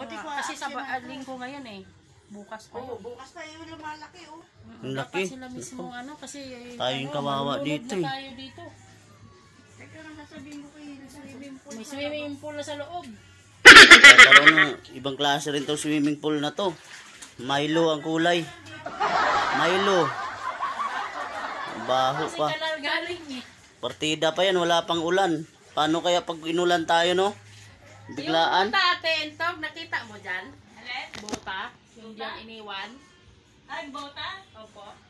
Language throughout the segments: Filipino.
Buti ko Kasi sa ba- ako. linggo ngayon eh. Bukas pa Oo, yun. bukas pa yung lumalaki oh. Ang Dapat laki. sila mismo ano kasi eh, Tayo yung ano, kawawa dito na eh. tayo dito. Teka lang sasabihin ko kayo sa swimming pool. May swimming pool na sa loob. Nagkakaroon ng ibang klase rin to swimming pool na to. Milo ang kulay. Milo. Baho Kasi pa. kanal galing eh. Partida pa yan, wala pang ulan. Paano kaya pag inulan tayo, no? Biglaan. Yung buta ate, Entog, nakita mo dyan? Alin? Buta. Yung dyan iniwan. Ay, bota? Opo.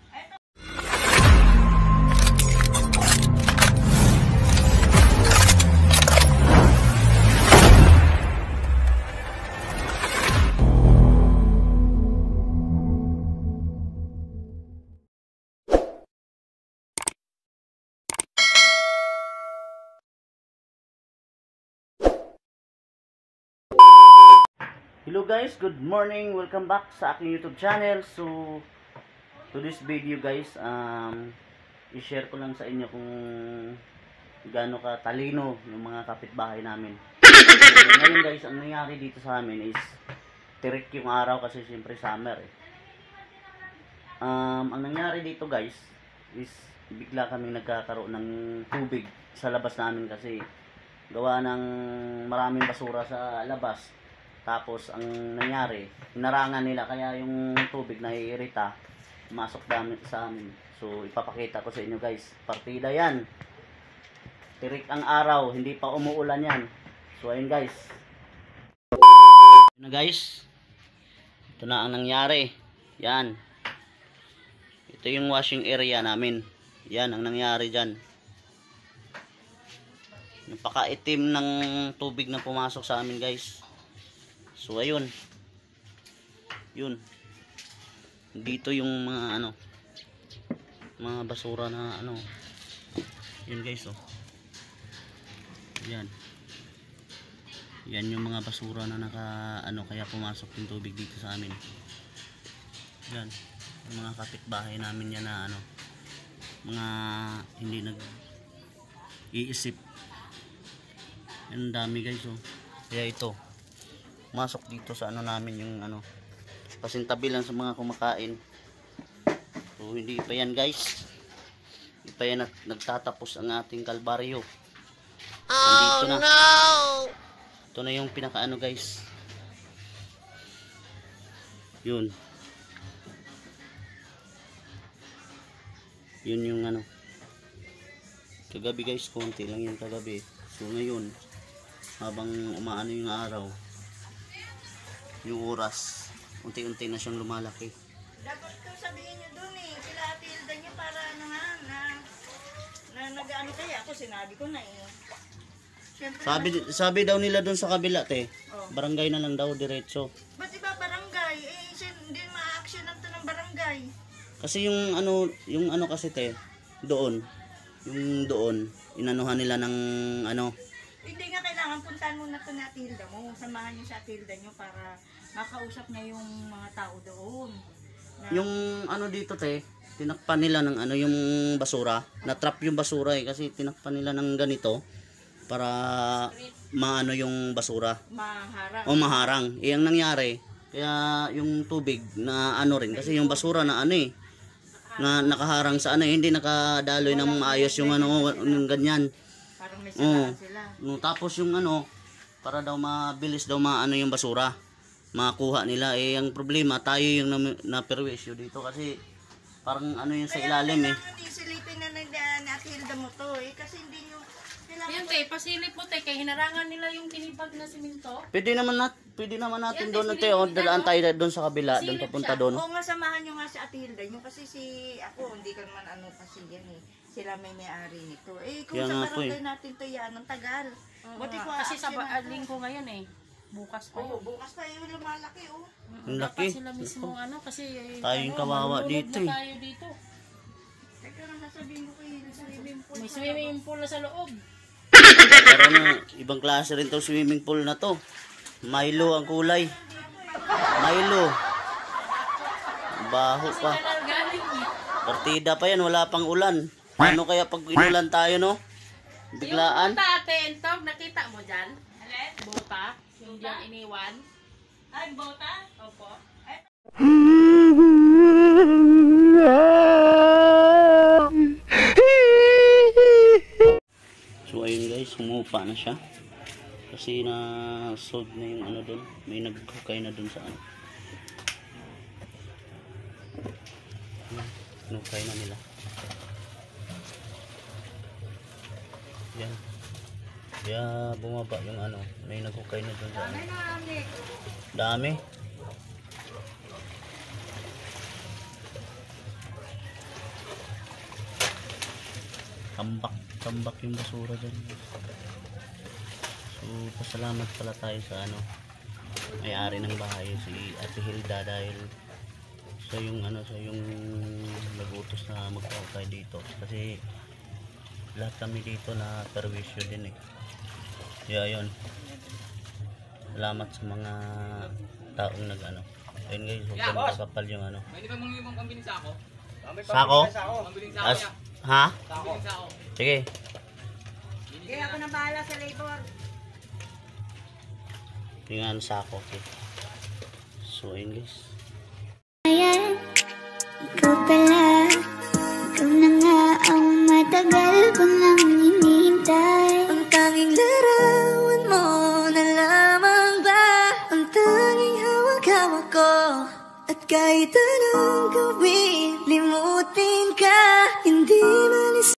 Hello guys, good morning. Welcome back sa aking YouTube channel. So, to this video guys, um, i-share ko lang sa inyo kung gaano ka talino yung mga kapitbahay namin. So, ngayon guys, ang nangyari dito sa amin is tirik yung araw kasi siyempre summer eh. Um, ang nangyari dito guys is bigla kaming nagkakaroon ng tubig sa labas namin kasi gawa ng maraming basura sa labas tapos ang nangyari, hinarangan nila kaya yung tubig na iirita, masok dami sa amin. So ipapakita ko sa inyo guys, partida yan. Tirik ang araw, hindi pa umuulan yan. So ayun guys. Yun na guys. Ito na ang nangyari. Yan. Ito yung washing area namin. Yan ang nangyari dyan. Napakaitim ng tubig na pumasok sa amin guys. So ayun. Yun. Dito yung mga ano mga basura na ano. Yun guys oh. Yan. Yan yung mga basura na naka ano kaya pumasok yung tubig dito sa amin. Yan. Yung mga kapitbahay namin yan na ano mga hindi nag iisip. Yan dami guys oh. Kaya ito masok dito sa ano namin yung ano pasintabi lang sa mga kumakain. So hindi pa yan guys. Hindi pa yan nag- nagtatapos ang ating kalbaryo. Oh na. no! Ito na yung pinaka ano guys. Yun. Yun yung ano. Kagabi guys konti lang yung kagabi. So ngayon habang umaano yung araw yung oras unti-unti na siyang lumalaki Dapat ko sabihin nyo dun eh. Sila Ate Hilda nyo para ano nga, na, na nag-ano kaya ako, sinabi ko na eh. Siyempre, sabi sabi daw nila doon sa kabila te Oh. barangay na lang daw diretso ba't iba barangay? Eh, sin, hindi ma-action to ng barangay. kasi yung ano yung ano kasi te doon yung doon inanuhan nila ng ano Hindi nga kailangan puntahan muna to ni Ate Hilda mo. Samahan niyo si Ate Hilda nyo para makausap niya yung mga tao doon. Na, yung ano dito te tinakpan nila ng ano yung basura na-trap yung basura eh kasi tinakpan nila ng ganito para maano yung basura maharang. o maharang. Eh, ang nangyari, kaya yung tubig na ano rin, kasi yung basura na ano eh, na nakaharang sa ano eh, hindi nakadaloy ng maayos yung ano, yung ganyan. Parang may Oo. salaan sila. No, tapos yung ano, para daw mabilis daw maano yung basura, makuha nila. Eh, ang problema, tayo yung na, naperwisyo dito kasi parang ano yung sa ilalim eh. Kailangan isilipin na ng ni Ate Hilda mo to eh. Kasi hindi kailangan Yan te, pasilip mo te, kay hinarangan nila yung tinipag na siminto. Pwede naman nat, pwede naman natin doon natin, oh, dalaan tayo doon sa kabila, doon papunta doon. Oo nga, samahan nyo nga si Ate Hilda nyo kasi si ako, hindi ko naman ano kasi yan eh. Sila may may-ari nito. Eh, kung Kaya sa nga po barangay natin to yan, ang tagal. Buti ko Kasi sa action ba- ako. linggo ngayon eh. Bukas pa Oo, yun. bukas pa yung lumalaki oh. Ang Dapat laki. sila mismo ano kasi eh, Tayo yung ano, kawawa dito na eh. tayo dito. Teka lang, sasabihin ko kayo sa swimming pool. May swimming pool na sa loob. Nagkaroon ng ibang klase rin to swimming pool na to. Milo ang kulay. Milo. Baho pa. Partida pa yan, wala pang ulan. Ano kaya pag inulan tayo, no? Yung Biglaan. buta ate, Entog, nakita mo dyan? Buta. Yung dyan iniwan. Ay, bota? Opo. So ayun guys, sumupa na siya. Kasi na sold na yung ano doon. May naghukay na doon sa ano. Nukay na nila. Yan. Kaya bumaba yung ano. May naghukay na doon sa ano. Dami. Tambak. Tambak yung basura dyan. So, pasalamat pala tayo sa ano. May-ari ng bahay si Ate Hilda dahil siya yung ano siya yung nagutos na magpapay dito kasi lahat kami dito na perwisyo din eh kaya yun salamat sa mga taong nag ano ayun guys huwag yeah, kakapal yung ano Pwede ba mga ibang pambiling sako? sako? Pambiling sako As. Ha? Sako. sige. Kaya ako na bahala sa labor. yung ano sako okay. So guys Ayan, ikaw pala. Ikaw na nga ang matagal ko nang hinihintay. Ang tanging larawan mo na lamang ba? Ang tanging hawak-hawak ko. At kahit anong gawin, limutin